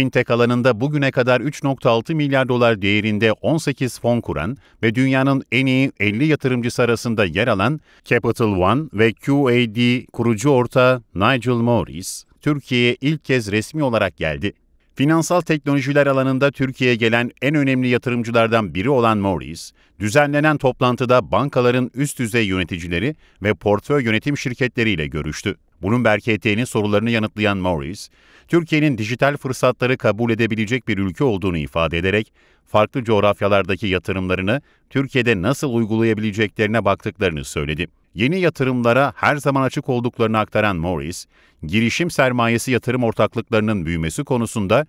Fintech alanında bugüne kadar 3.6 milyar dolar değerinde 18 fon kuran ve dünyanın en iyi 50 yatırımcısı arasında yer alan Capital One ve QAD kurucu ortağı Nigel Morris, Türkiye'ye ilk kez resmi olarak geldi. Finansal teknolojiler alanında Türkiye'ye gelen en önemli yatırımcılardan biri olan Morris, düzenlenen toplantıda bankaların üst düzey yöneticileri ve portföy yönetim şirketleriyle görüştü. Bloomberg HT'nin sorularını yanıtlayan Morris, Türkiye'nin dijital fırsatları kabul edebilecek bir ülke olduğunu ifade ederek, farklı coğrafyalardaki yatırımlarını Türkiye'de nasıl uygulayabileceklerine baktıklarını söyledi. Yeni yatırımlara her zaman açık olduklarını aktaran Morris, girişim sermayesi yatırım ortaklıklarının büyümesi konusunda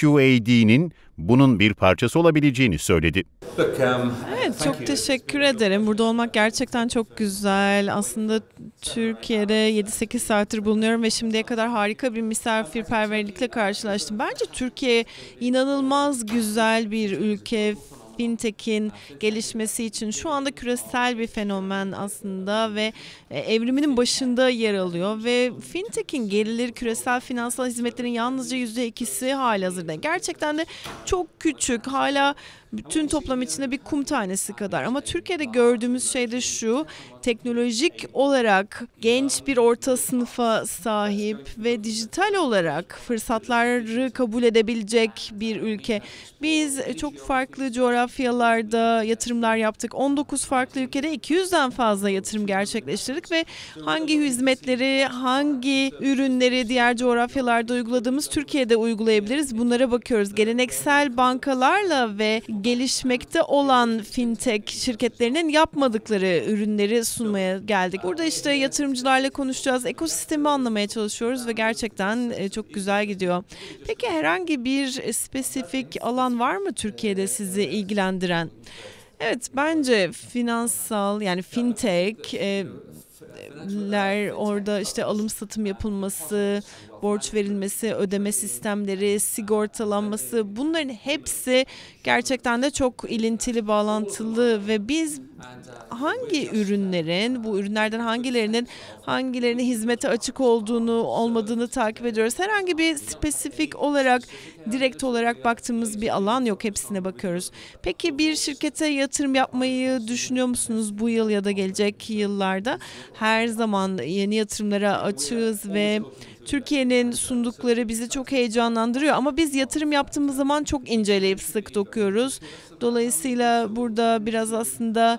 QAD'nin bunun bir parçası olabileceğini söyledi. Um, evet çok teşekkür ederim. Burada olmak gerçekten çok güzel. Aslında Türkiye'de 7-8 saattir bulunuyorum ve şimdiye kadar harika bir misafirperverlikle karşılaştım. Bence Türkiye inanılmaz güzel bir ülke fintech'in gelişmesi için şu anda küresel bir fenomen aslında ve e, evriminin başında yer alıyor ve fintech'in gelirleri küresel finansal hizmetlerin yalnızca yüzde ikisi hali hazırda. Gerçekten de çok küçük hala bütün toplam içinde bir kum tanesi kadar. Ama Türkiye'de gördüğümüz şey de şu, teknolojik olarak genç bir orta sınıfa sahip ve dijital olarak fırsatları kabul edebilecek bir ülke. Biz çok farklı coğrafyalarda yatırımlar yaptık. 19 farklı ülkede 200'den fazla yatırım gerçekleştirdik ve hangi hizmetleri, hangi ürünleri diğer coğrafyalarda uyguladığımız Türkiye'de uygulayabiliriz. Bunlara bakıyoruz. Geleneksel bankalarla ve gelişmekte olan fintech şirketlerinin yapmadıkları ürünleri sunmaya geldik. Burada işte yatırımcılarla konuşacağız, ekosistemi anlamaya çalışıyoruz ve gerçekten e, çok güzel gidiyor. Peki herhangi bir spesifik alan var mı Türkiye'de sizi ilgilendiren? Evet bence finansal yani fintech e, ler orada işte alım satım yapılması, borç verilmesi, ödeme sistemleri, sigortalanması bunların hepsi gerçekten de çok ilintili, bağlantılı ve biz hangi ürünlerin, bu ürünlerden hangilerinin hangilerine hizmete açık olduğunu, olmadığını takip ediyoruz. Herhangi bir spesifik olarak, direkt olarak baktığımız bir alan yok. Hepsine bakıyoruz. Peki bir şirkete yatırım yapmayı düşünüyor musunuz bu yıl ya da gelecek yıllarda? Her zaman yeni yatırımlara açığız ve Türkiye'nin sundukları bizi çok heyecanlandırıyor ama biz yatırım yaptığımız zaman çok inceleyip sık dokuyoruz. Dolayısıyla burada biraz aslında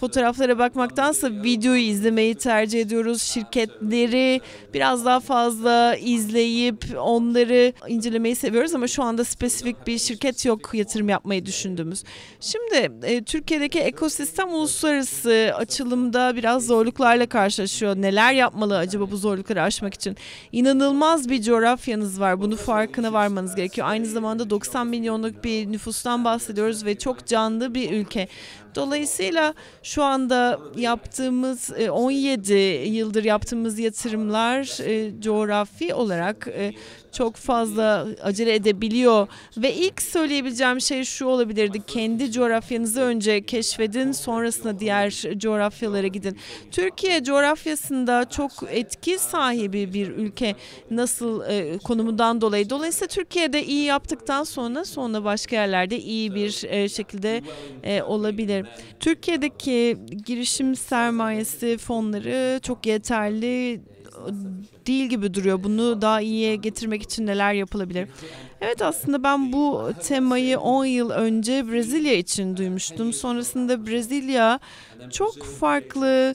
fotoğraflara bakmaktansa videoyu izlemeyi tercih ediyoruz. Şirketleri biraz daha fazla izleyip onları incelemeyi seviyoruz ama şu anda spesifik bir şirket yok yatırım yapmayı düşündüğümüz. Şimdi e, Türkiye'deki ekosistem uluslararası açılımda biraz zorluklarla karşılaşıyor. Neler yapmalı acaba bu zorlukları aşmak için? İnanılmaz bir coğrafyanız var. Bunu farkına varmanız gerekiyor. Aynı zamanda 90 milyonluk bir nüfustan bahsediyoruz ve çok canlı bir ülke. Dolayısıyla şu anda yaptığımız 17 e, yıldır yaptığımız yatırımlar e, coğrafi olarak e, çok fazla acele edebiliyor ve ilk söyleyebileceğim şey şu olabilirdi. Kendi coğrafyanızı önce keşfedin, sonrasında diğer coğrafyalara gidin. Türkiye coğrafyasında çok etki sahibi bir ülke nasıl e, konumundan dolayı. Dolayısıyla Türkiye'de iyi yaptıktan sonra sonra başka yerlerde iyi bir e, şekilde e, olabilir. Türkiye'deki girişim sermayesi fonları çok yeterli değil gibi duruyor. Bunu daha iyiye getirmek için neler yapılabilir? Evet aslında ben bu temayı 10 yıl önce Brezilya için duymuştum. Sonrasında Brezilya çok farklı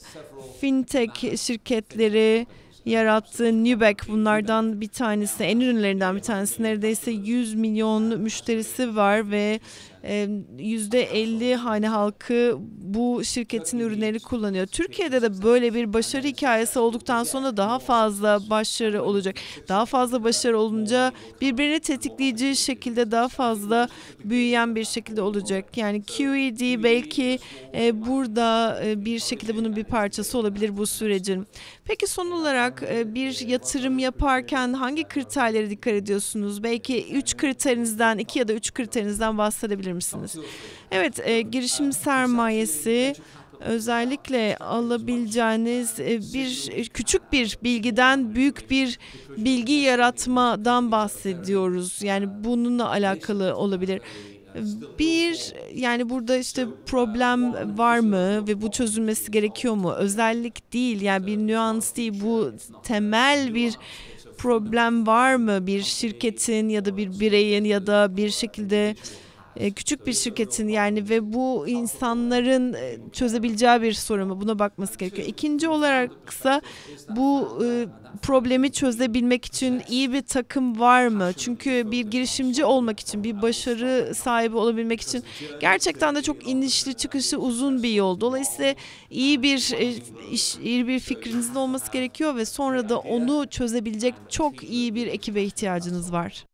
fintech şirketleri yarattığı Nubank bunlardan bir tanesi, en ürünlerinden bir tanesi. Neredeyse 100 milyon müşterisi var ve %50 hane halkı bu şirketin ürünleri kullanıyor. Türkiye'de de böyle bir başarı hikayesi olduktan sonra daha fazla başarı olacak. Daha fazla başarı olunca birbirini tetikleyici şekilde daha fazla büyüyen bir şekilde olacak. Yani QED belki e, burada e, bir şekilde bunun bir parçası olabilir bu sürecin. Peki son olarak e, bir yatırım yaparken hangi kriterlere dikkat ediyorsunuz? Belki üç kriterinizden, iki ya da üç kriterinizden bahsedebilir misiniz? Evet, e, girişim sermayesi özellikle alabileceğiniz e, bir küçük bir bilgiden büyük bir bilgi yaratmadan bahsediyoruz. Yani bununla alakalı olabilir. Bir yani burada işte problem var mı ve bu çözülmesi gerekiyor mu? Özellik değil yani bir nüans değil bu temel bir problem var mı bir şirketin ya da bir bireyin ya da bir şekilde küçük bir şirketin yani ve bu insanların e, çözebileceği bir sorun mu buna bakması gerekiyor. İkinci olaraksa bu e, problemi çözebilmek için iyi bir takım var mı? Çünkü bir girişimci olmak için bir başarı sahibi olabilmek için gerçekten de çok inişli çıkışı uzun bir yol. Dolayısıyla iyi bir iş, iyi bir fikrinizin olması gerekiyor ve sonra da onu çözebilecek çok iyi bir ekibe ihtiyacınız var.